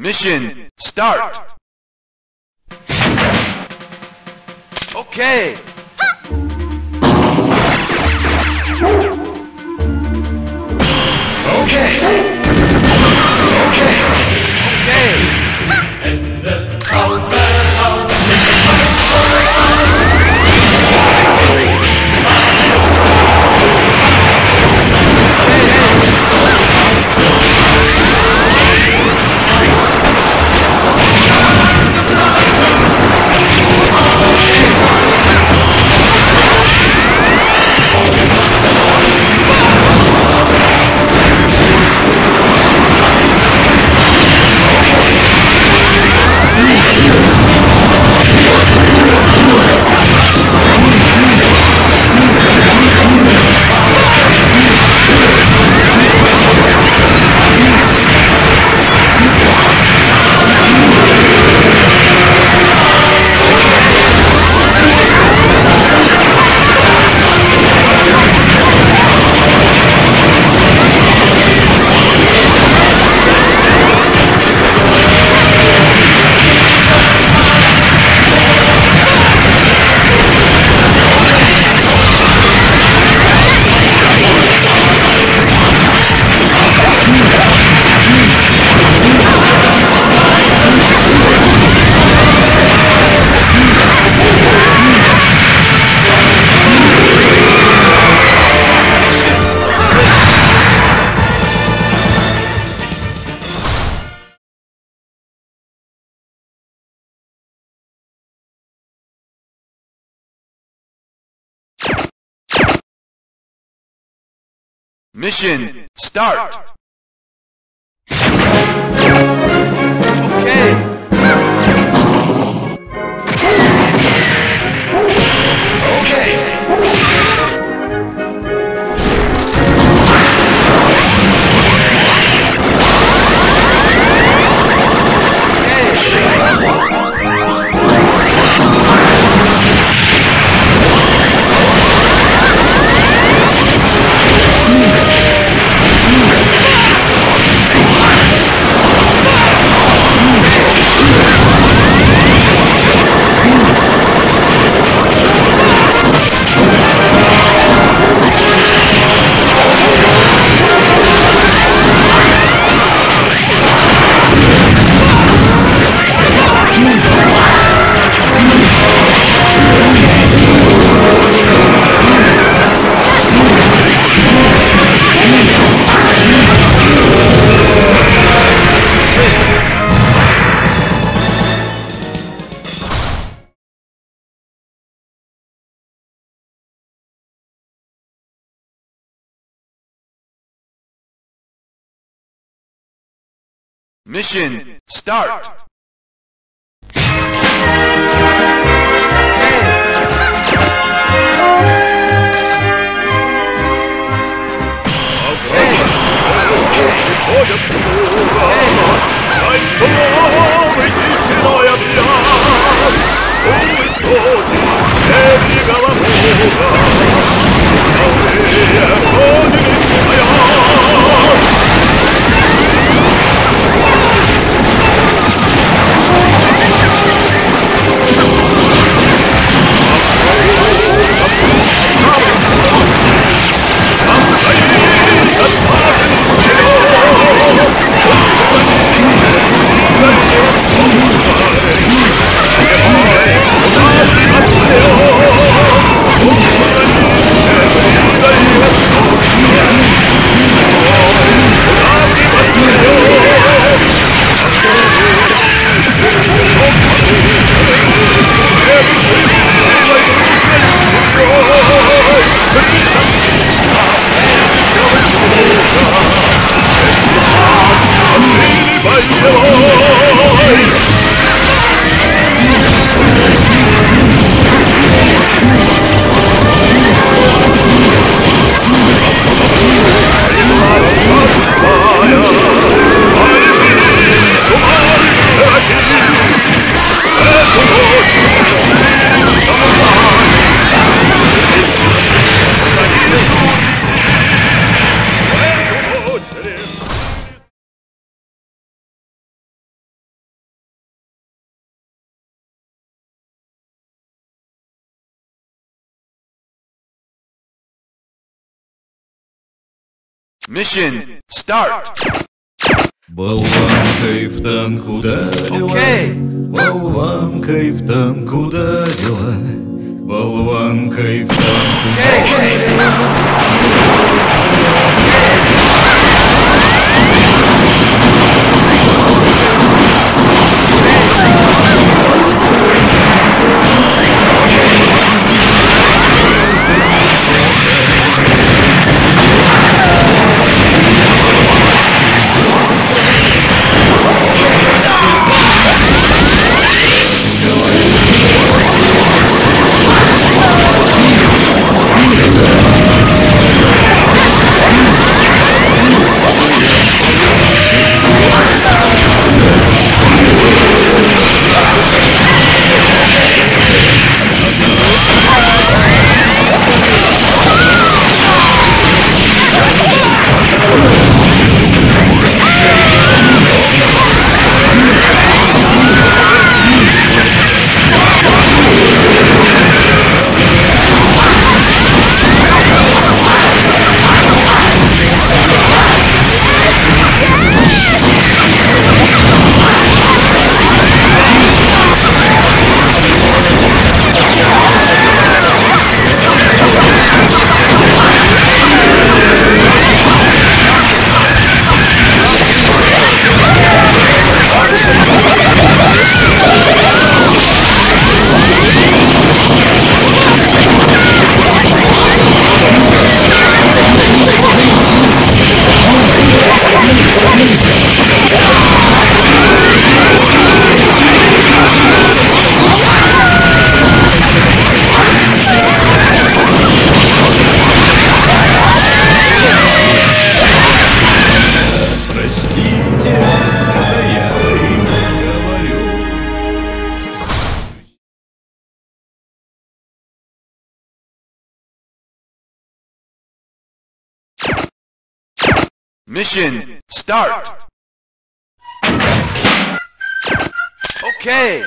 Mission start. Okay. Okay. Okay. Okay. Mission start. Okay. Mission start. Mission start. Болванкой в танк ударила Окей. Болванкой в танк ударила Болванкой в танк Okay. Start. Okay.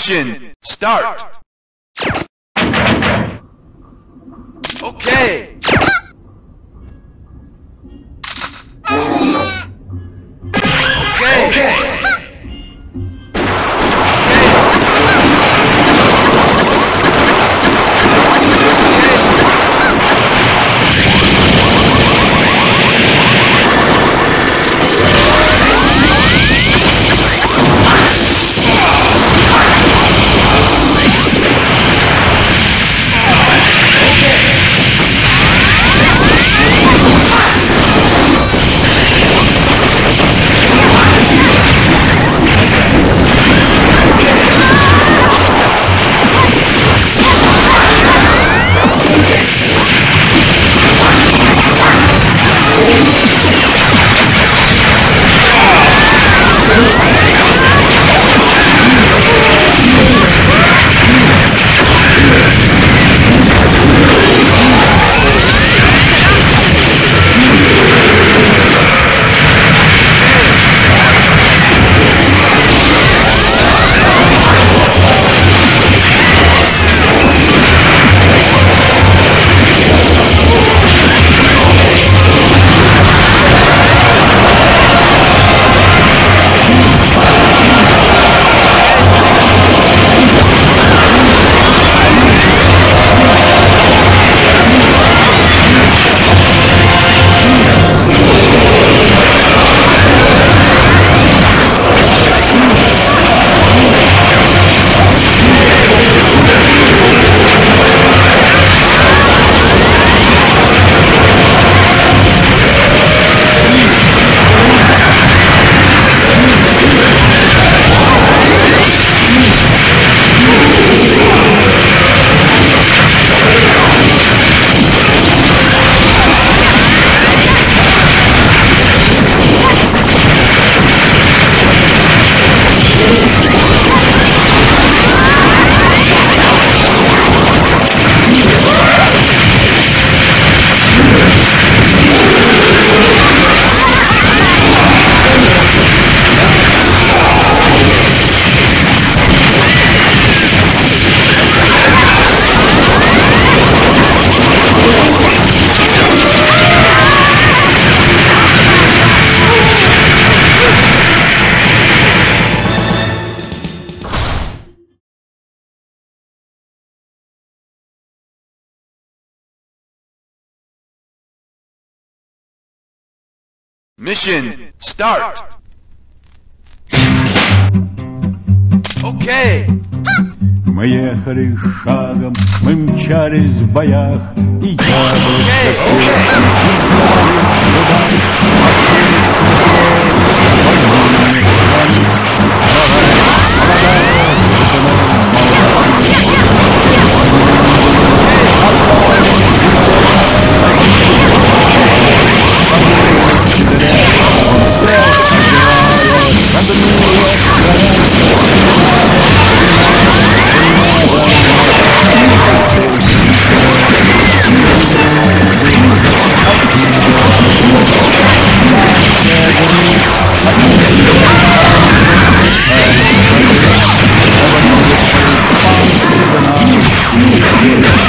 Start. Okay. Mission start. Okay. Мы ехали шагом, мы мчались в боях, И яблочко Okay. пыль, Okay.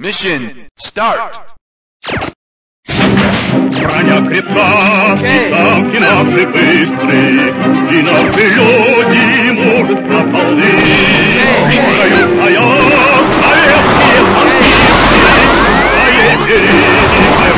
Mission start. Броня крепка, Окей. и танки наши быстрые, и наши люди мужество полны. Играют стоят советские танкисты, своей передней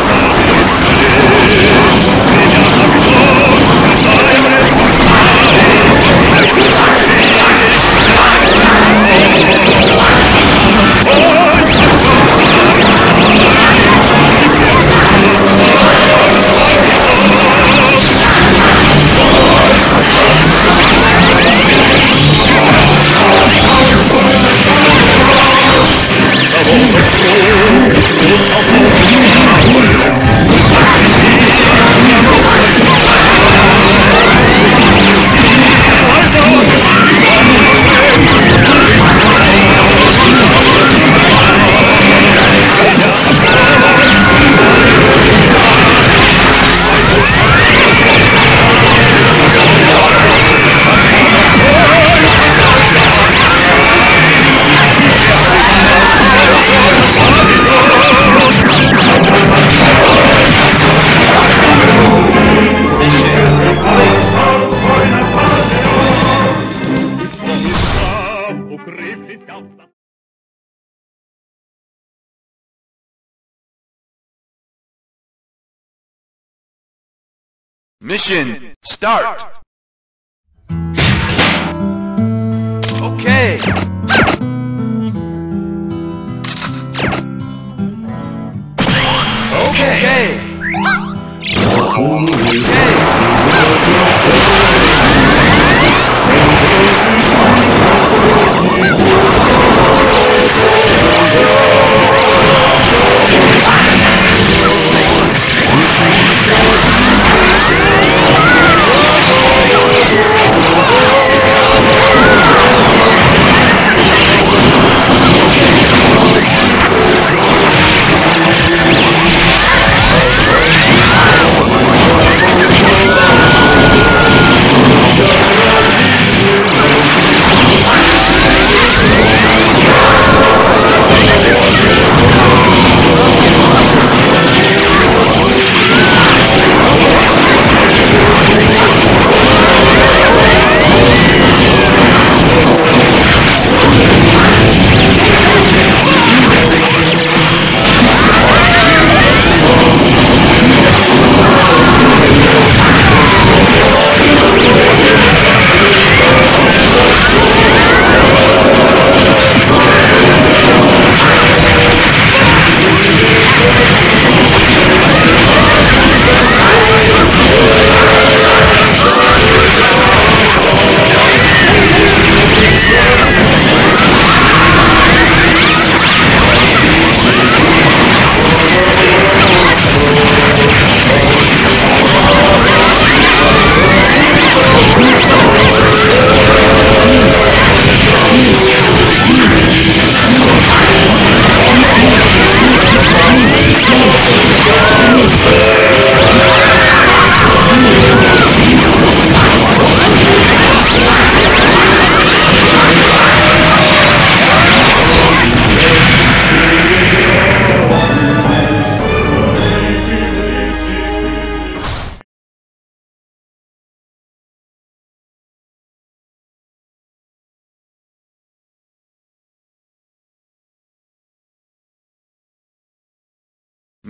Mission start.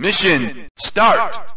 Mission start.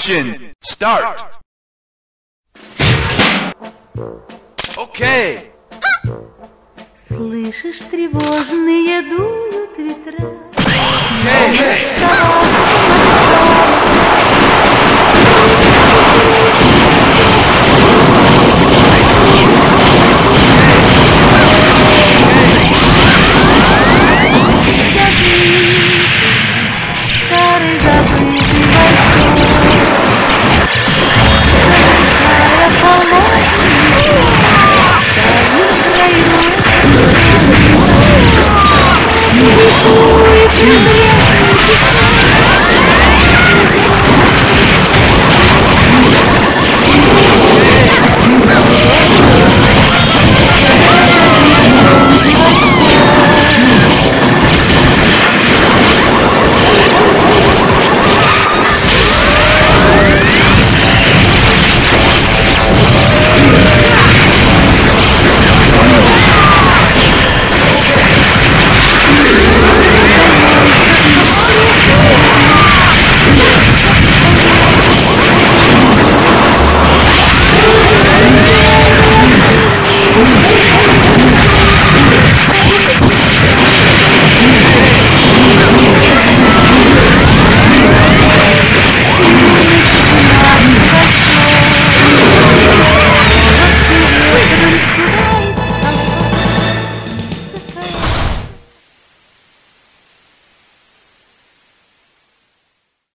Mission start. Okay. Слышишь, тревожные дуют ветра. Okay. Вставай,